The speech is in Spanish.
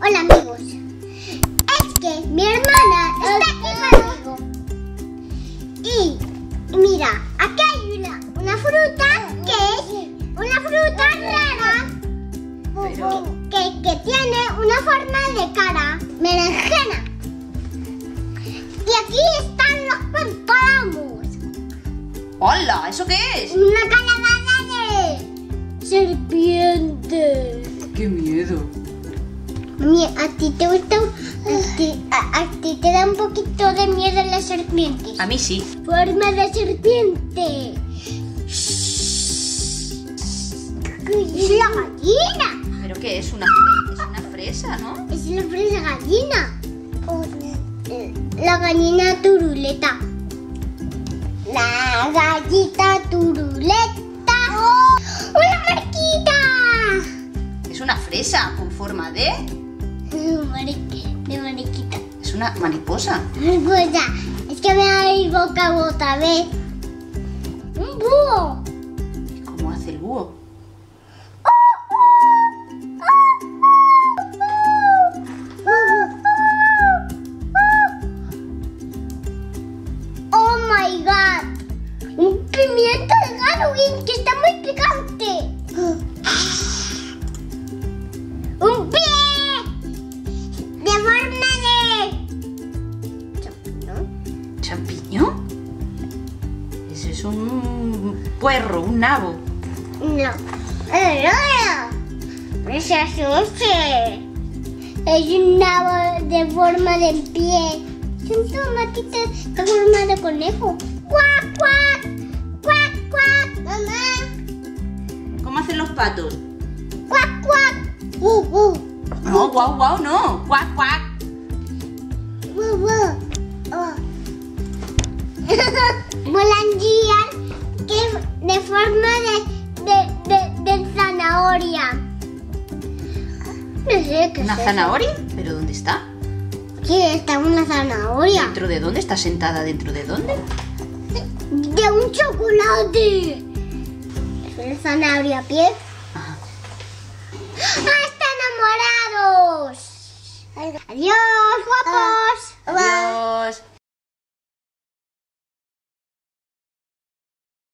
vamos. Es que mi hermana está aquí conmigo. Y mira, aquí hay una, una fruta que es una fruta rara que, que tiene una forma de cara, berenjena. Y aquí están los pempáramos. ¡Hola! ¿Eso qué es? Una calabaza de serpiente. ¡Qué miedo! Mi- ¿A ti te gusta? A ti, a, a ti te da un poquito de miedo las serpientes. A mí sí. Forma de serpiente. Es la gallina. ¿Pero qué es? Una, es una fresa, ¿no? Es la fresa gallina. La gallina turuleta. La gallita turuleta. ¡Una marquita! Es una fresa con forma de... De mariquita. Es una mariposa. Mariposa. Es que me da mi boca otra vez. Un búho. ¿Y cómo hace el búho? Oh my god. Un pimiento de Halloween que está muy picante. Es un puerro, un nabo. No. No. No se asuste. Es un nabo de forma de pie. Son tomatitas de forma de conejo. ¡Cuac, cuac! ¡Cuac, cuac! ¡Mamá! ¿Cómo hacen los patos? ¡Cuac, cuac! ¡Uh, uh! No, guau, guau, no. Cuac, cuac. No sé qué ¿Una es eso. zanahoria? ¿Pero dónde está? Aquí está una zanahoria. ¿Dentro de dónde? ¿Está sentada dentro de dónde? De un chocolate. Es una zanahoria a pie. Ajá. ¡Ah, están enamorados! Adiós, guapos.